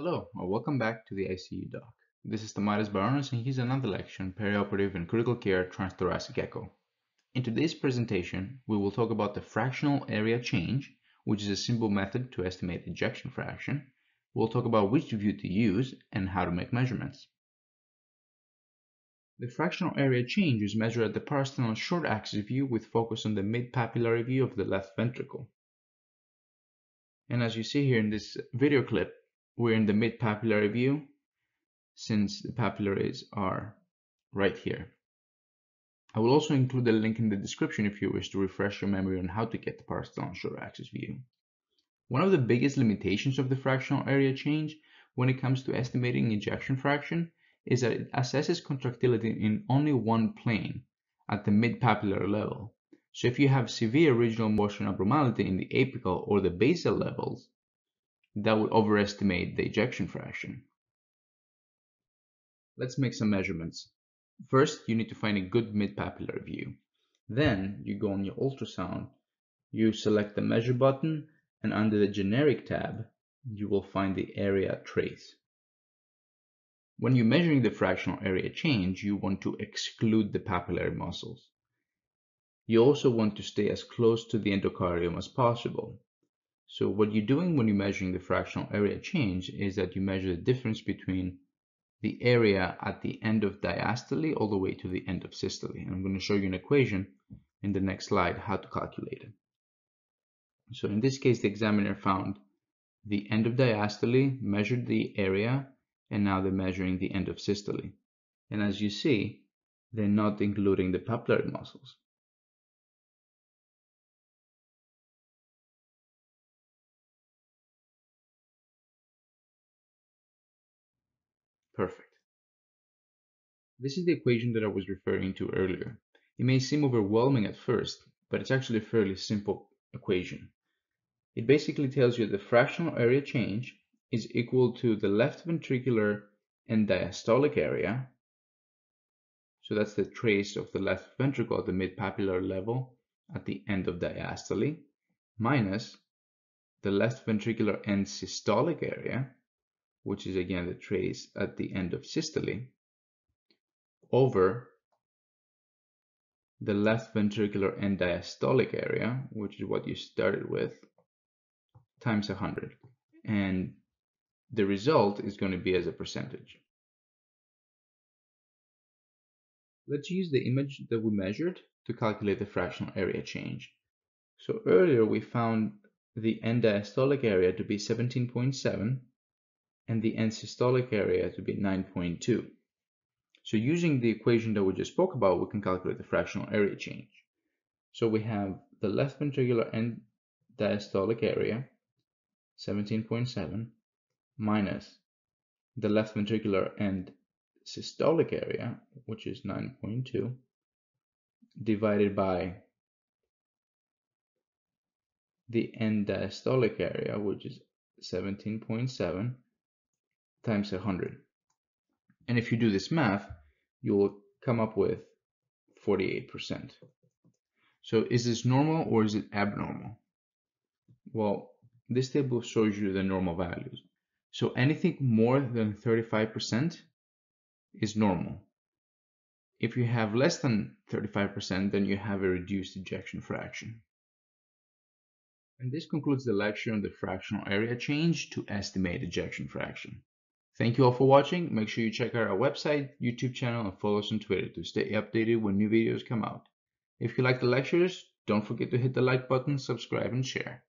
Hello, and welcome back to the ICU doc. This is Tomatis Baronis and here's another lecture on perioperative and critical care transthoracic echo. In today's presentation, we will talk about the fractional area change, which is a simple method to estimate ejection fraction. We'll talk about which view to use and how to make measurements. The fractional area change is measured at the parasternal short axis view with focus on the mid-papillary view of the left ventricle. And as you see here in this video clip, we're in the mid-papillary view since the papillaries are right here. I will also include a link in the description if you wish to refresh your memory on how to get the parasternal short axis view. One of the biggest limitations of the fractional area change when it comes to estimating ejection fraction is that it assesses contractility in only one plane at the mid-papillary level. So if you have severe regional motion abnormality in the apical or the basal levels, that would overestimate the ejection fraction. Let's make some measurements. First, you need to find a good mid-papillary view. Then you go on your ultrasound, you select the measure button, and under the generic tab, you will find the area trace. When you're measuring the fractional area change, you want to exclude the papillary muscles. You also want to stay as close to the endocardium as possible. So what you're doing when you're measuring the fractional area change is that you measure the difference between the area at the end of diastole all the way to the end of systole. And I'm going to show you an equation in the next slide how to calculate it. So in this case, the examiner found the end of diastole, measured the area, and now they're measuring the end of systole. And as you see, they're not including the papillary muscles. Perfect. This is the equation that I was referring to earlier. It may seem overwhelming at first, but it's actually a fairly simple equation. It basically tells you the fractional area change is equal to the left ventricular end diastolic area. So that's the trace of the left ventricle at the mid-papillary level at the end of diastole minus the left ventricular end systolic area which is again the trace at the end of systole, over the left ventricular end diastolic area, which is what you started with, times 100. And the result is going to be as a percentage. Let's use the image that we measured to calculate the fractional area change. So earlier we found the end diastolic area to be 17.7 and the end systolic area to be 9.2. So using the equation that we just spoke about, we can calculate the fractional area change. So we have the left ventricular end diastolic area, 17.7, minus the left ventricular end systolic area, which is 9.2, divided by the end diastolic area, which is 17.7, times 100. And if you do this math, you will come up with 48%. So is this normal or is it abnormal? Well, this table shows you the normal values. So anything more than 35% is normal. If you have less than 35%, then you have a reduced ejection fraction. And this concludes the lecture on the fractional area change to estimate ejection fraction. Thank you all for watching. Make sure you check out our website, YouTube channel, and follow us on Twitter to stay updated when new videos come out. If you like the lectures, don't forget to hit the like button, subscribe, and share.